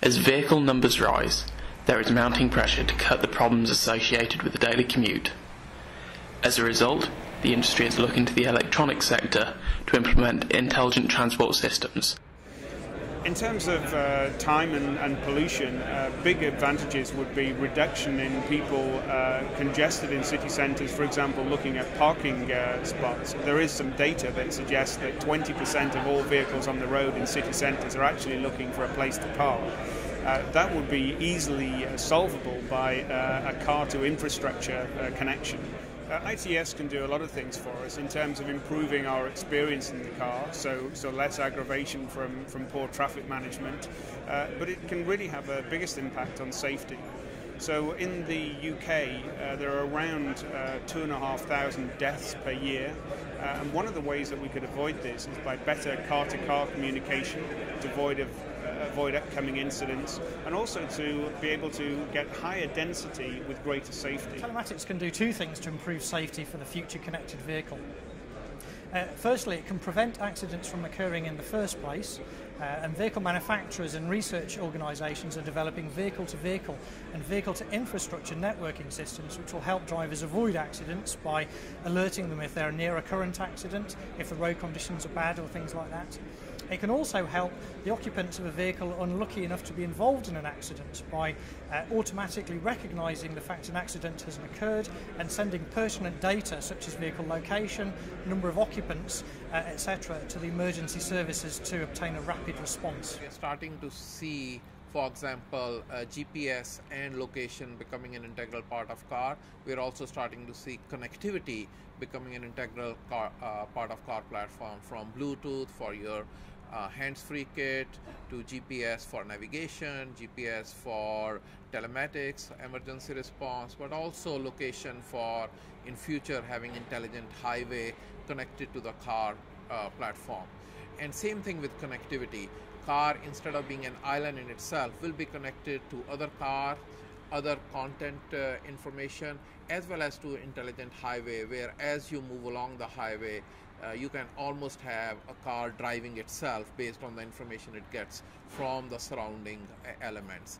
As vehicle numbers rise, there is mounting pressure to cut the problems associated with the daily commute. As a result, the industry is looking to the electronics sector to implement intelligent transport systems. In terms of uh, time and, and pollution, uh, big advantages would be reduction in people uh, congested in city centres, for example, looking at parking uh, spots. There is some data that suggests that 20% of all vehicles on the road in city centres are actually looking for a place to park. Uh, that would be easily uh, solvable by a car to infrastructure connection. Uh, ITS can do a lot of things for us in terms of improving our experience in the car, so, so less aggravation from, from poor traffic management, uh, but it can really have a biggest impact on safety. So in the UK, uh, there are around uh, two and a half thousand deaths per year, uh, and one of the ways that we could avoid this is by better car-to-car communication, devoid of avoid upcoming incidents, and also to be able to get higher density with greater safety. Telematics can do two things to improve safety for the future connected vehicle. Uh, firstly, it can prevent accidents from occurring in the first place, uh, and vehicle manufacturers and research organisations are developing vehicle to vehicle and vehicle to infrastructure networking systems which will help drivers avoid accidents by alerting them if they're near a current accident, if the road conditions are bad or things like that. It can also help the occupants of a vehicle unlucky enough to be involved in an accident by uh, automatically recognising the fact an accident has occurred and sending pertinent data such as vehicle location, number of occupants, uh, etc. to the emergency services to obtain a rapid response. We are starting to see for example, uh, GPS and location becoming an integral part of car. We're also starting to see connectivity becoming an integral car, uh, part of car platform from Bluetooth for your uh, hands-free kit to GPS for navigation, GPS for telematics, emergency response, but also location for in future having intelligent highway connected to the car uh, platform. And same thing with connectivity. Car instead of being an island in itself will be connected to other car, other content uh, information as well as to intelligent highway where as you move along the highway uh, you can almost have a car driving itself based on the information it gets from the surrounding uh, elements.